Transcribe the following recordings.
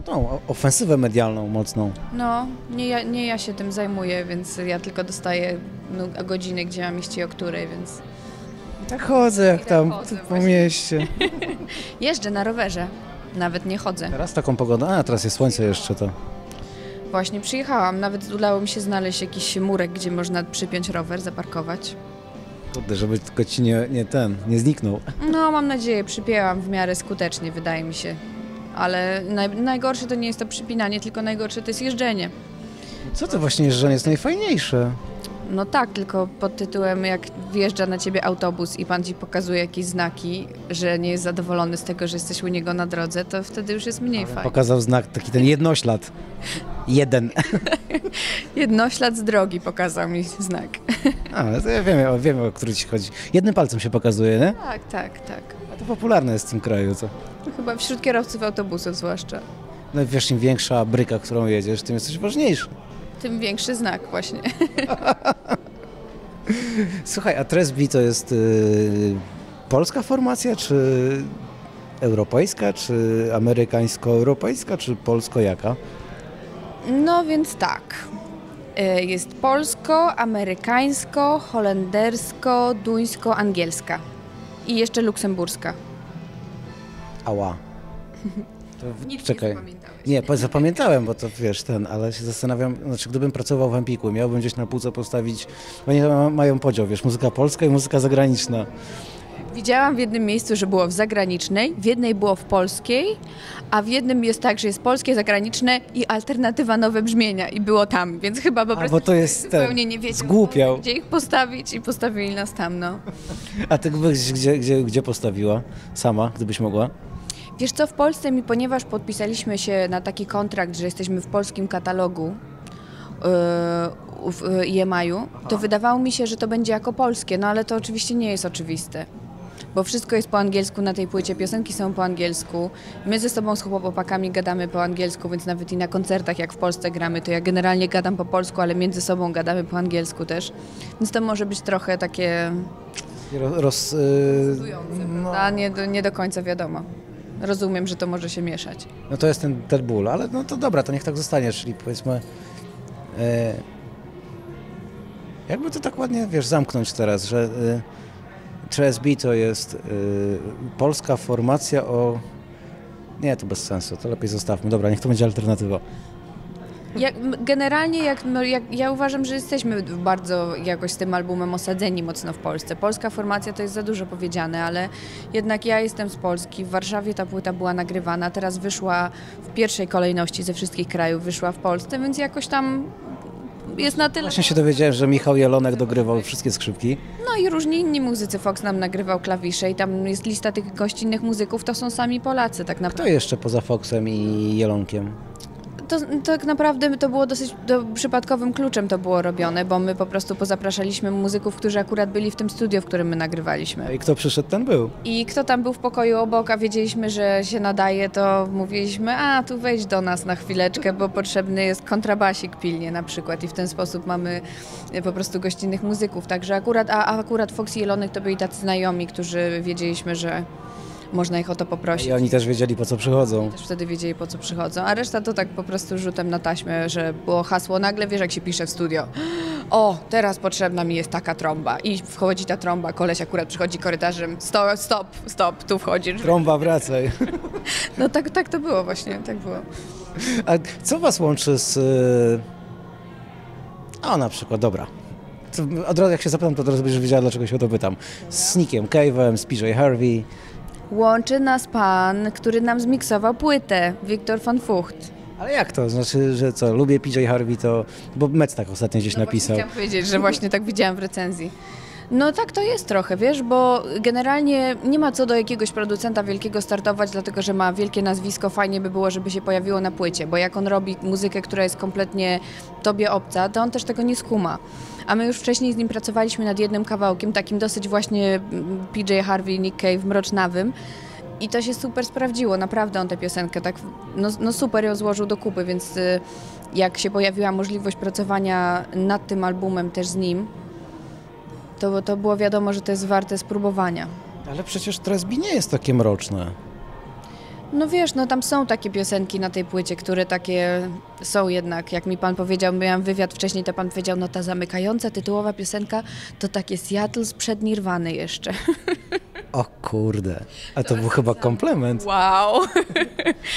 Tą ofensywę medialną mocną. No, nie ja, nie ja się tym zajmuję, więc ja tylko dostaję no, godziny, gdzie mam iść i o której, więc Tak chodzę jak tak tam chodzę po właśnie. mieście. jeżdżę na rowerze. Nawet nie chodzę. Teraz taką pogodą, a teraz jest słońce jeszcze to. Właśnie przyjechałam, nawet udało mi się znaleźć jakiś murek, gdzie można przypiąć rower, zaparkować. Kurde, żeby tylko ci nie, nie ten, nie zniknął. No, mam nadzieję, przypięłam w miarę skutecznie, wydaje mi się. Ale naj, najgorsze to nie jest to przypinanie, tylko najgorsze to jest jeżdżenie. Co to właśnie jeżdżenie jest najfajniejsze? No tak, tylko pod tytułem jak wjeżdża na ciebie autobus i pan ci pokazuje jakieś znaki, że nie jest zadowolony z tego, że jesteś u niego na drodze, to wtedy już jest mniej fajnie. Pokazał znak, taki ten jednoślad. Jeden. Jednoślad z drogi pokazał mi znak. A, to ja wiem, o- wiem o który ci chodzi. Jednym palcem się pokazuje, nie? Tak, tak, tak. A to popularne jest w tym kraju, co? Chyba wśród kierowców autobusów zwłaszcza. No wiesz, im większa bryka, którą jedziesz, tym jesteś ważniejszy. Tym większy znak właśnie. Słuchaj, a Tresby to jest y, polska formacja, czy europejska, czy amerykańsko-europejska, czy polsko-jaka? No więc tak. Y, Jest polsko, amerykańsko, holendersko, duńsko, angielska. I jeszcze luksemburska. Ała. To w- Nic czekaj. nie zapamiętałeś. Nie, zapamiętałem, bo to wiesz, ten, ale się zastanawiam, znaczy gdybym pracował w Empiku miałbym gdzieś na półce postawić, bo oni ma- mają podział, wiesz, muzyka polska i muzyka zagraniczna. Widziałam w jednym miejscu, że było w zagranicznej, w jednej było w polskiej, a w jednym jest tak, że jest polskie, zagraniczne i alternatywa nowe brzmienia i było tam, więc chyba po A, prostu bo to jest ten, zupełnie nie wiedział, zgłupiał. gdzie ich postawić i postawili nas tam, no. A ty byś gdzie, gdzie, gdzie postawiła sama, gdybyś mogła? Wiesz co, w Polsce mi, ponieważ podpisaliśmy się na taki kontrakt, że jesteśmy w polskim katalogu yy, w yy, EMI-u, to wydawało mi się, że to będzie jako polskie, no ale to oczywiście nie jest oczywiste. Bo wszystko jest po angielsku na tej płycie, piosenki są po angielsku. My ze sobą z chłopakami gadamy po angielsku, więc nawet i na koncertach, jak w Polsce gramy, to ja generalnie gadam po polsku, ale między sobą gadamy po angielsku też. Więc to może być trochę takie Ro- Roz, y, a nie, do, nie do końca wiadomo. Rozumiem, że to może się mieszać. no to jest ten, ten ból, ale no to dobra, to niech tak zostanie, czyli powiedzmy... E, jakby to tak ładnie, wiesz, zamknąć teraz, że y, TSB to jest y, polska formacja o... Nie, to bez sensu, to lepiej zostawmy. Dobra, niech to będzie alternatywa. Jak, generalnie jak, no, jak, ja uważam, że jesteśmy bardzo jakoś z tym albumem osadzeni mocno w Polsce. Polska formacja to jest za dużo powiedziane, ale jednak ja jestem z Polski. W Warszawie ta płyta była nagrywana, teraz wyszła w pierwszej kolejności ze wszystkich krajów, wyszła w Polsce, więc jakoś tam jest na tyle... Właśnie się dowiedziałem, że Michał Jelonek dogrywał wszystkie skrzypki. No i różni inni muzycy. Fox nam nagrywał klawisze i tam jest lista tych gościnnych muzyków, to są sami Polacy tak naprawdę. Kto jeszcze poza Foxem i Jelonkiem? To tak naprawdę to było dosyć do, przypadkowym kluczem to było robione, bo my po prostu pozapraszaliśmy muzyków, którzy akurat byli w tym studio, w którym my nagrywaliśmy. I kto przyszedł, ten był. I kto tam był w pokoju obok, a wiedzieliśmy, że się nadaje, to mówiliśmy, a tu wejdź do nas na chwileczkę, bo potrzebny jest kontrabasik pilnie na przykład i w ten sposób mamy e, po prostu gościnnych muzyków. Także akurat, a, a akurat Fox i Jelonek to byli tacy znajomi, którzy wiedzieliśmy, że można ich o to poprosić. I oni też wiedzieli, po co przychodzą. Też wtedy wiedzieli, po co przychodzą, a reszta to tak po prostu rzutem na taśmę, że było hasło, nagle wiesz, jak się pisze w studio. O, teraz potrzebna mi jest taka trąba. I wchodzi ta trąba, koleś akurat przychodzi korytarzem. Stop, stop, stop, tu wchodzisz. Trąba, wracaj. No tak, tak to było właśnie, tak było. A co was łączy z... O, na przykład, dobra. Od razu jak się zapytam, to od razu będziesz wiedziała, dlaczego się o to pytam. Z Nickiem Cave'em, z PJ Harvey. Łączy nas pan, który nam zmiksował płytę, Wiktor von Fucht. Ale jak to? Znaczy, że co, lubię PJ Harvey, to... Bo Metz tak ostatnio gdzieś napisał. Chciałam powiedzieć, że właśnie tak widziałam w recenzji. No tak to jest trochę, wiesz, bo generalnie nie ma co do jakiegoś producenta wielkiego startować, dlatego że ma wielkie nazwisko, fajnie by było, żeby się pojawiło na płycie, bo jak on robi muzykę, która jest kompletnie tobie obca, to on też tego nie skuma. A my już wcześniej z nim pracowaliśmy nad jednym kawałkiem, takim dosyć właśnie mm, PJ Harvey, Nick Cave, mrocznawym. I to się super sprawdziło, naprawdę on tę piosenkę tak, no, no super ją złożył do kupy, więc y, jak się pojawiła możliwość pracowania nad tym albumem też z nim, to, to było wiadomo, że to jest warte spróbowania. Ale przecież Tresby nie jest takie mroczne. No wiesz, no tam są takie piosenki na tej płycie, które takie są jednak, jak mi pan powiedział, miałam wywiad wcześniej, to pan powiedział, no ta zamykająca tytułowa piosenka to takie Seattle sprzed Nirwany jeszcze. O kurde, a to był chyba komplement. Wow!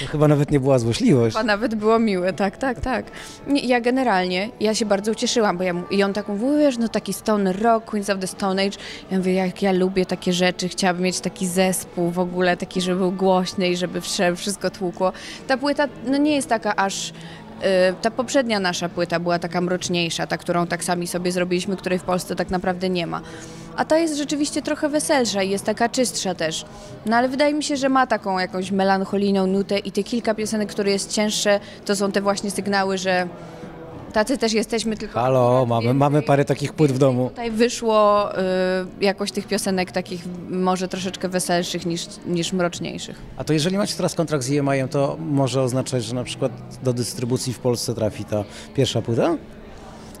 To chyba nawet nie była złośliwość. Chyba nawet było miłe, tak, tak, tak. Nie, ja generalnie, ja się bardzo ucieszyłam, bo ja, mu- i on tak mówił, wiesz, no taki Stone Rock, Queens of the Stone Age. Ja mówię, jak ja lubię takie rzeczy, chciałabym mieć taki zespół w ogóle, taki, żeby był głośny i żeby wszystko tłukło. Ta płyta, no nie jest taka aż... y, Ta poprzednia nasza płyta była taka mroczniejsza, ta, którą tak sami sobie zrobiliśmy, której w Polsce tak naprawdę nie ma. A ta jest rzeczywiście trochę weselsza i jest taka czystsza też. No ale wydaje mi się, że ma taką jakąś melancholijną nutę i te kilka piosenek, które jest cięższe, to są te właśnie sygnały, że tacy też jesteśmy, tylko... Halo, mamy, więcej- mamy parę takich płyt w domu. Tutaj wyszło y, jakoś tych piosenek takich może troszeczkę weselszych niż, niż mroczniejszych. A to jeżeli macie teraz kontrakt z EMI, to może oznaczać, że na przykład do dystrybucji w Polsce trafi ta pierwsza płyta?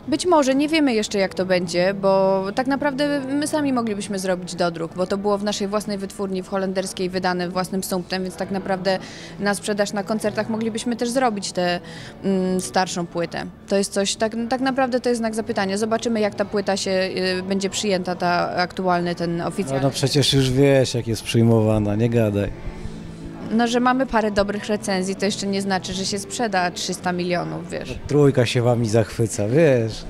Być może, nie wiemy jeszcze jak to będzie, bo tak naprawdę my sami moglibyśmy zrobić dodruk, bo to było w naszej własnej wytwórni w holenderskiej wydane własnym sumptem, więc tak naprawdę na sprzedaż na koncertach moglibyśmy też zrobić tę mm, starszą płytę. To jest coś, tak, tak naprawdę to jest znak zapytania. Zobaczymy jak ta płyta się y, będzie przyjęta, ta aktualny, ten No, oficjalny. no przecież już wiesz, jak jest przyjmowana, nie gadaj. No, że mamy parę dobrych recenzji, to jeszcze nie znaczy, że się sprzeda 300 milionów, wiesz. Trójka się wami zachwyca, wiesz.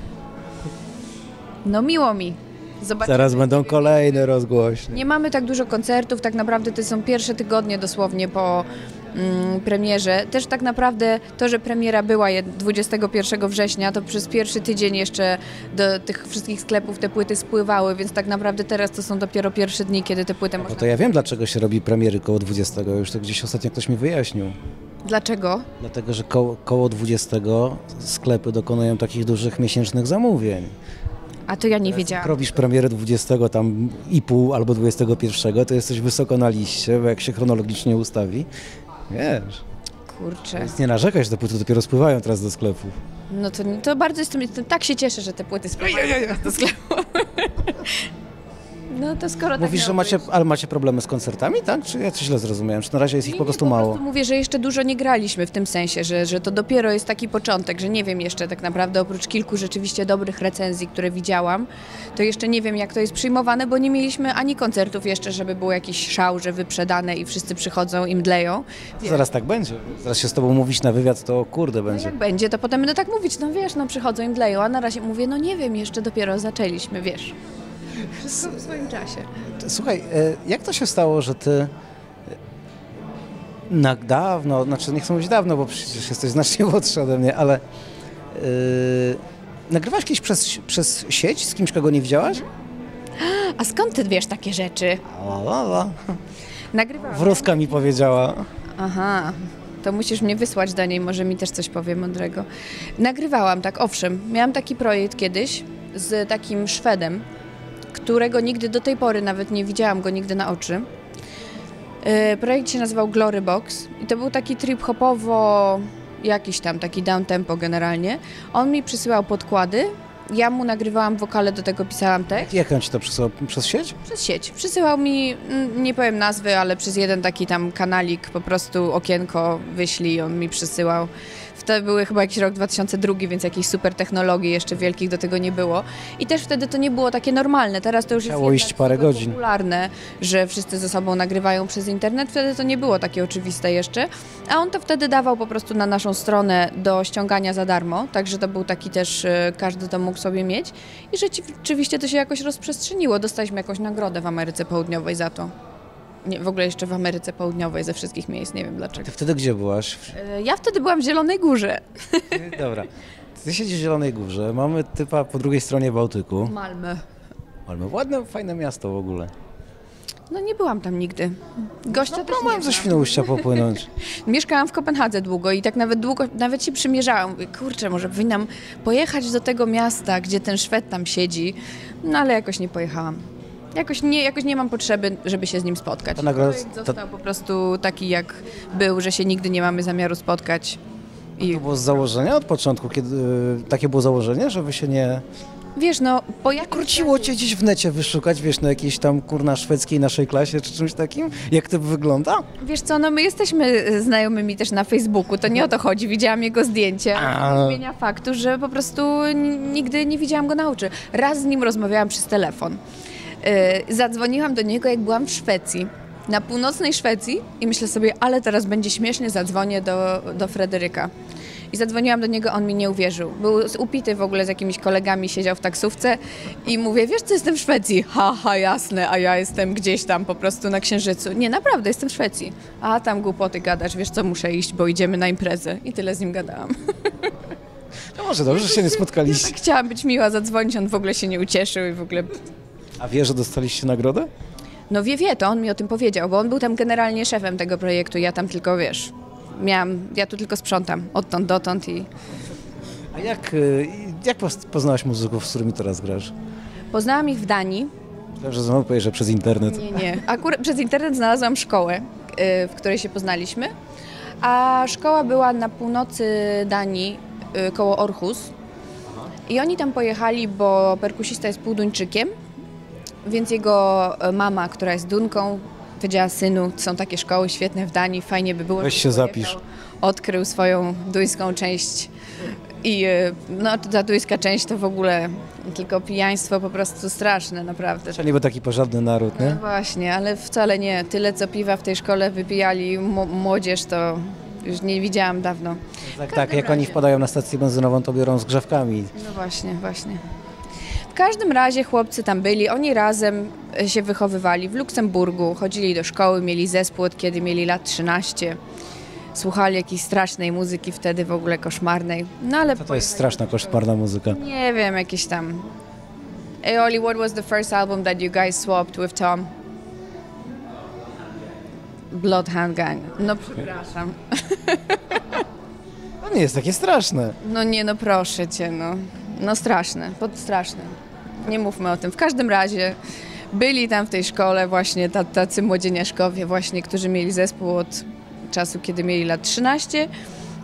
No miło mi. Zobaczymy. Zaraz będą kolejne rozgłośnie. Nie mamy tak dużo koncertów, tak naprawdę to są pierwsze tygodnie dosłownie po premierze. Też tak naprawdę to, że premiera była jed- 21 września, to przez pierwszy tydzień jeszcze do tych wszystkich sklepów te płyty spływały, więc tak naprawdę teraz to są dopiero pierwsze dni, kiedy te płyty Bo można... to ja wiem, dlaczego się robi premiery koło 20. Już to gdzieś ostatnio ktoś mi wyjaśnił. Dlaczego? Dlatego, że koło, koło 20 sklepy dokonują takich dużych miesięcznych zamówień. A to ja nie wiedziałam. robisz premierę 20 tam i pół albo 21, to jesteś wysoko na liście, bo jak się chronologicznie ustawi, wiesz, Kurczę. więc nie narzekać, te płyty dopiero spływają teraz do sklepów. No to, to bardzo jestem, jestem, tak się cieszę, że te płyty spływają do sklepu. No to skoro tak Mówisz, miało że macie, być. ale macie problemy z koncertami, tak? Czy ja coś źle zrozumiałem? Czy na razie jest ich Nie, po nie, prostu po mało? prostu mówię, że jeszcze dużo nie graliśmy w tym sensie, że, że to dopiero jest taki początek, że nie wiem jeszcze tak naprawdę, oprócz kilku rzeczywiście dobrych recenzji, które widziałam, to jeszcze nie wiem jak to jest przyjmowane, bo nie mieliśmy ani koncertów jeszcze, żeby był jakiś szał, że wyprzedane i wszyscy przychodzą i mdleją. Zaraz tak będzie. Zaraz się z tobą mówić na wywiad, to kurde będzie. Jak będzie, to potem będę tak mówić, no wiesz, no przychodzą i mdleją, a na razie mówię, no nie wiem, jeszcze dopiero zaczęliśmy, wiesz. W swoim czasie. Słuchaj, e, jak to się stało, że ty e, na dawno, znaczy nie chcę mówić dawno, bo przecież jesteś znacznie młodszy ode mnie, ale yy, nagrywałaś kiedyś przez, przez sieć z kimś, kogo nie widziałaś? A skąd ty wiesz takie rzeczy? La, la, la. Nagrywałam. Wróżka mi powiedziała. Aha, to musisz mnie wysłać do niej, może mi też coś powie mądrego. Nagrywałam, tak, owszem. Miałam taki projekt kiedyś z takim Szwedem, którego nigdy do tej pory nawet nie widziałam go nigdy na oczy. E, Projekt się nazywał Glory Box i to był taki trip hopowo, jakiś tam taki down tempo generalnie. On mi przysyłał podkłady, ja mu nagrywałam wokale, do tego pisałam tekst. Jak on ci to przysłał? Przez sieć? Przez sieć. Przysyłał mi, mm, nie powiem nazwy, ale przez jeden taki tam kanalik, po prostu okienko wyślij, on mi przysyłał. Wtedy były chyba jakiś rok 2002, więc jakiejś super technologii jeszcze wielkich do tego nie było. I też wtedy to nie było takie normalne. Teraz to już Musiało jest iść parę godzin. popularne, że wszyscy ze sobą nagrywają przez internet. Wtedy to nie było takie oczywiste jeszcze. A on to wtedy dawał po prostu na naszą stronę do ściągania za darmo, także to był taki też, e, każdy to mógł sobie mieć. I rzeczywiście to się jakoś rozprzestrzeniło. Dostaliśmy jakąś nagrodę w Ameryce Południowej za to. Nie, w ogóle jeszcze w Ameryce Południowej ze wszystkich miejsc, nie wiem dlaczego. Ty wtedy gdzie byłaś? E, Ja wtedy byłam w Zielonej Górze. Dobra. Ty siedzisz w Zielonej Górze, mamy typa po drugiej stronie Bałtyku. Malmö. Mamy ładne, fajne miasto w ogóle. No nie byłam tam nigdy. Gościa też No mam ze. Świnoujścia popłynąć. Mieszkałam w Kopenhadze długo i tak nawet długo, nawet się przymierzałam. Kurczę, może powinnam pojechać do tego miasta, gdzie ten Szwed tam siedzi. No ale jakoś nie pojechałam. Jakoś nie, jakoś nie mam potrzeby, żeby się z nim spotkać. To nagroda- Projekt to- został po prostu taki, jak był, że się nigdy nie mamy zamiaru spotkać. I To było z założenia od początku, kiedy takie było założenie, żeby się nie Wiesz, no, po jak Króciło cię gdzieś w necie wyszukać, wiesz, na jakiejś tam kurna szwedzkiej naszej klasie czy czymś takim? Jak to wygląda? Wiesz co, no my jesteśmy e, znajomymi też na Facebooku, to nie o to chodzi, widziałam jego zdjęcie. A. Nie zmienia faktu, że po prostu nigdy nie widziałam go na oczy. Raz z nim rozmawiałam przez telefon. Yy, Zadzwoniłam do niego, jak byłam w Szwecji. Na północnej Szwecji i myślę sobie, ale teraz będzie śmiesznie, zadzwonię do, do Fryderyka. I zadzwoniłam do niego, on mi nie uwierzył. Był upity w ogóle z jakimiś kolegami, siedział w taksówce i mówię, wiesz co, jestem w Szwecji. Haha, jasne, a ja jestem gdzieś tam po prostu na Księżycu. Nie, naprawdę, jestem w Szwecji. A tam głupoty gadasz, wiesz co, muszę iść, bo idziemy na imprezę. I tyle z nim gadałam. No może dobrze, że się nie spotkaliście. Tak chciałam być miła, zadzwonić, on w ogóle się nie ucieszył i w ogóle... A wie, że dostaliście nagrodę? No wie, wie, to on mi o tym powiedział, bo on był tam generalnie szefem tego projektu, ja tam tylko, wiesz, miałam, ja tu tylko sprzątam, odtąd dotąd i A jak, y, jak poznałaś muzyków, z którymi teraz grasz? poznałam ich w Danii. Myślałem, że znowu powiesz, że przez internet. Nie, nie. Akurat przez internet znalazłam szkołę, y, w której się poznaliśmy, a szkoła była na północy Danii, y, koło Orhus. I oni tam pojechali, bo perkusista jest półduńczykiem, więc jego y, mama, która jest Dunką, powiedziała synu, są takie szkoły świetne w Danii, fajnie by było. Weź się pojechał". zapisz. Odkrył swoją duńską część i y, no, ta duńska część to w ogóle tylko pijaństwo po prostu straszne, naprawdę. To niby taki porządny naród, No nie? właśnie, ale wcale nie. Tyle co piwa w tej szkole wypijali młodzież, to już nie widziałam dawno. Tak, tak, jak oni wpadają na stację benzynową, to biorą z grzewkami. No właśnie, właśnie. W każdym razie chłopcy tam byli, oni razem e, się wychowywali w Luksemburgu, chodzili do szkoły, mieli zespół od kiedy mieli lat 13. Słuchali jakiejś strasznej muzyki wtedy w ogóle koszmarnej. No ale To, to jest straszna, koszmarna muzyka. nie wiem, jakieś tam. Hey Oli, what was the first album that you guys swapped with Tom? Bloodhound Gang. No przepraszam. To nie jest takie straszne. No nie, no proszę cię, no. No straszne, pod straszne. Nie mówmy o tym. W każdym razie byli tam w tej szkole właśnie ta- tacy młodzieniaszkowie właśnie, którzy mieli zespół od czasu, kiedy mieli lat 13.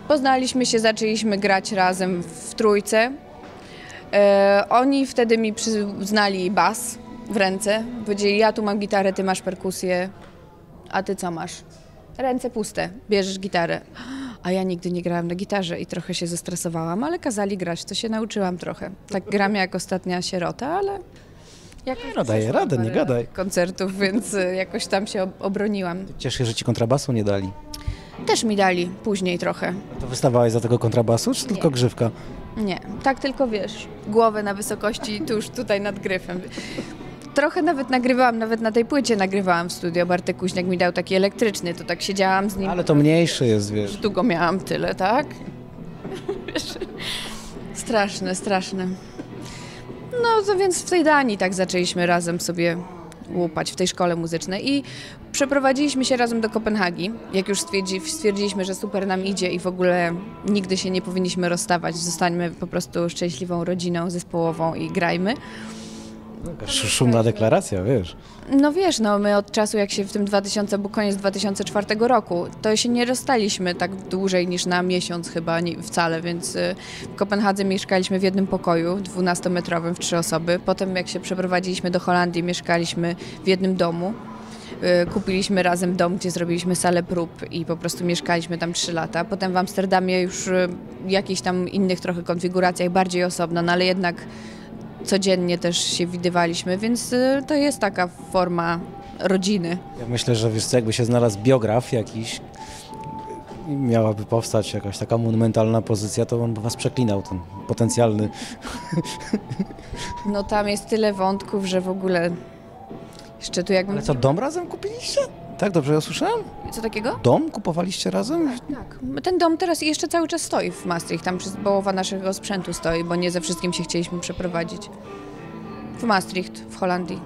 Poznaliśmy się, zaczęliśmy grać razem w trójce. E, oni wtedy mi przyznali bas w ręce. Powiedzieli, ja tu mam gitarę, ty masz perkusję, a ty co masz? Ręce puste, bierzesz gitarę. A ja nigdy nie grałam na gitarze i trochę się zestresowałam, ale kazali grać, to się nauczyłam trochę. Tak gram jak ostatnia sierota, ale jakoś no, daję radę, nie gadaj. koncertów, więc y, jakoś tam się ob- obroniłam. Cieszę się, że ci kontrabasu nie dali. Też mi dali później trochę. To wystawałaś za tego kontrabasu, czy tylko grzywka? Nie, tak tylko wiesz, głowę na wysokości tuż tutaj nad gryfem. Trochę nawet nagrywałam, nawet na tej płycie nagrywałam w studio. Bartek Kuźniak mi dał taki elektryczny, to tak siedziałam z nim. Ale to mniejszy jest, wiesz. Długo miałam tyle, tak? Wiesz, straszne, straszne. No to więc w tej Danii tak zaczęliśmy razem sobie łupać w tej szkole muzycznej i przeprowadziliśmy się razem do Kopenhagi. Jak już stwierdzi, stwierdziliśmy, że super nam idzie i w ogóle nigdy się nie powinniśmy rozstawać, zostańmy po prostu szczęśliwą rodziną zespołową i grajmy. Szumna deklaracja, wiesz. No wiesz, no my od czasu jak się w tym 2000, był koniec 2004 roku, to się nie rozstaliśmy tak dłużej niż na miesiąc chyba nie, wcale, więc y, w Kopenhadze mieszkaliśmy w jednym pokoju, 12-metrowym w trzy osoby. Potem jak się przeprowadziliśmy do Holandii, mieszkaliśmy w jednym domu. Y, Kupiliśmy razem dom, gdzie zrobiliśmy salę prób i po prostu mieszkaliśmy tam trzy lata. Potem w Amsterdamie już y, w jakichś tam innych trochę konfiguracjach, bardziej osobno, no ale jednak codziennie też się widywaliśmy, więc y, to jest taka forma rodziny. Ja myślę, że wiesz co, jakby się znalazł biograf jakiś, i miałaby powstać jakaś taka monumentalna pozycja, to on by was przeklinał, ten potencjalny. No tam jest tyle wątków, że w ogóle jeszcze tu jakbym... Ale co, dom razem kupiliście? Tak, dobrze ja słyszałem? Co takiego? Dom kupowaliście razem? Tak. Ten dom teraz jeszcze cały czas stoi w Maastricht, tam przez połowa naszego sprzętu stoi, bo nie ze wszystkim się chcieliśmy przeprowadzić. W Maastricht, w Holandii.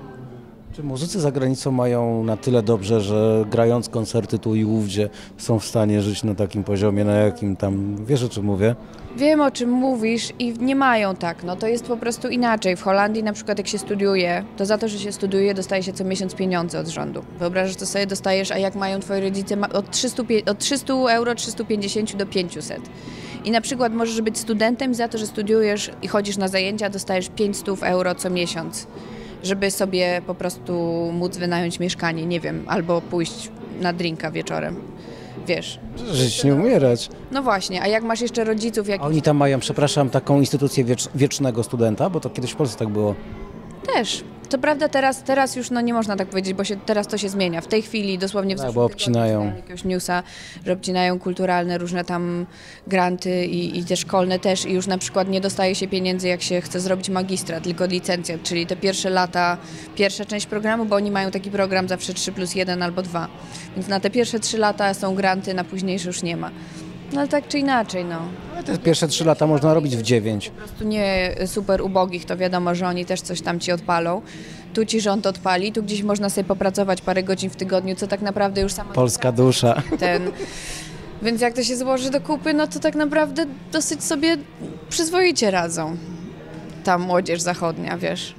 Czy muzycy za granicą mają na tyle dobrze, że grając koncerty tu i ówdzie są w stanie żyć na takim poziomie, na jakim tam, wiesz o czym mówię? Wiem o czym mówisz i nie mają tak, no to jest po prostu inaczej. W Holandii na przykład jak się studiuje, to za to, że się studiuje dostaje się co miesiąc pieniądze od rządu. Wyobrażasz, to sobie dostajesz, a jak mają twoi rodzice od 300, pie- od 300 euro 350 do 500. I na przykład możesz być studentem za to, że studiujesz i chodzisz na zajęcia, dostajesz 500 euro co miesiąc, żeby sobie po prostu móc wynająć mieszkanie, nie wiem, albo pójść na drinka wieczorem. Wiesz. Żyć, nie umierać. No właśnie, a jak masz jeszcze rodziców, jak A oni tam mają, przepraszam, taką instytucję wiecz, wiecznego studenta, bo to kiedyś w Polsce tak było. też. Co prawda teraz, teraz już no nie można tak powiedzieć, bo się, teraz to się zmienia. W tej chwili dosłownie w zeszłym bo obcinają. jakiegoś newsa, że obcinają kulturalne różne tam granty i, i te szkolne też i już na przykład nie dostaje się pieniędzy jak się chce zrobić magistra, tylko licencjat, czyli te pierwsze lata, pierwsza część programu, bo oni mają taki program zawsze 3 plus 1 albo 2. Więc na te pierwsze 3 lata są granty, na późniejsze już nie ma. No ale tak czy inaczej, no. Ale te pierwsze trzy lata można robić w dziewięć. Po prostu nie super ubogich, to wiadomo, że oni też coś tam ci odpalą. Tu ci rząd odpali, tu gdzieś można sobie popracować parę godzin w tygodniu, co tak naprawdę już sama Polska dusza. ten. Więc jak to się złoży do kupy, no to tak naprawdę dosyć sobie przyzwoicie radzą ta młodzież zachodnia, wiesz.